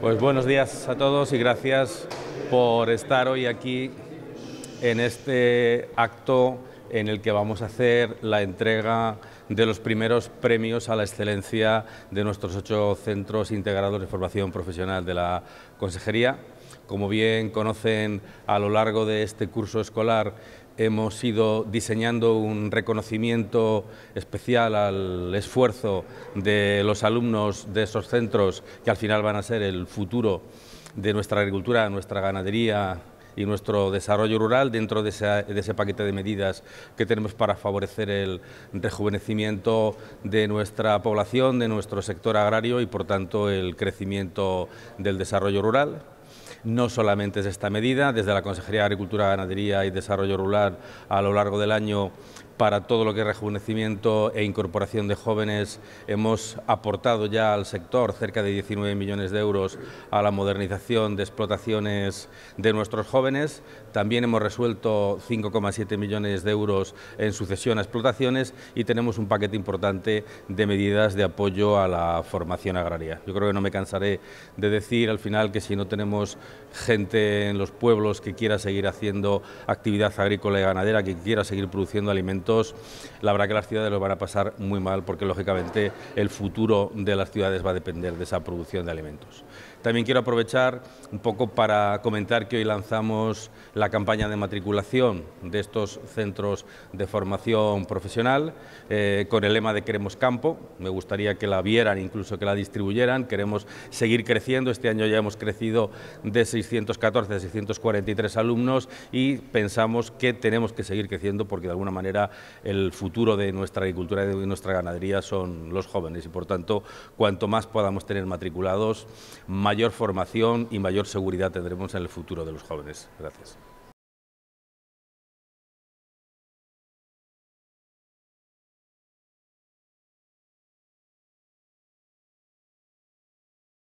Pues buenos días a todos y gracias por estar hoy aquí en este acto en el que vamos a hacer la entrega de los primeros premios a la excelencia de nuestros ocho centros integrados de formación profesional de la Consejería. Como bien conocen, a lo largo de este curso escolar hemos ido diseñando un reconocimiento especial al esfuerzo de los alumnos de esos centros que al final van a ser el futuro de nuestra agricultura, nuestra ganadería y nuestro desarrollo rural dentro de ese, paquete de medidas que tenemos para favorecer el rejuvenecimiento de nuestra población, de nuestro sector agrario y, por tanto, el crecimiento del desarrollo rural. No solamente es esta medida, desde la Consejería de Agricultura, Ganadería y Desarrollo Rural a lo largo del año para todo lo que es rejuvenecimiento e incorporación de jóvenes hemos aportado ya al sector cerca de 19 millones de euros a la modernización de explotaciones de nuestros jóvenes. También hemos resuelto 5,7 millones de euros en sucesión a explotaciones y tenemos un paquete importante de medidas de apoyo a la formación agraria. Yo creo que no me cansaré de decir al final que si no tenemos gente en los pueblos que quiera seguir haciendo actividad agrícola y ganadera, que quiera seguir produciendo alimentos, la verdad que las ciudades lo van a pasar muy mal porque lógicamente el futuro de las ciudades va a depender de esa producción de alimentos. También quiero aprovechar un poco para comentar que hoy lanzamos la campaña de matriculación de estos centros de formación profesional eh, con el lema de Queremos Campo. Me gustaría que la vieran, incluso que la distribuyeran. Queremos seguir creciendo. Este año ya hemos crecido de 614 a 643 alumnos y pensamos que tenemos que seguir creciendo porque de alguna manera el futuro de nuestra agricultura y de nuestra ganadería son los jóvenes y por tanto cuanto más podamos tener matriculados, mayor formación y mayor seguridad tendremos en el futuro de los jóvenes. Gracias.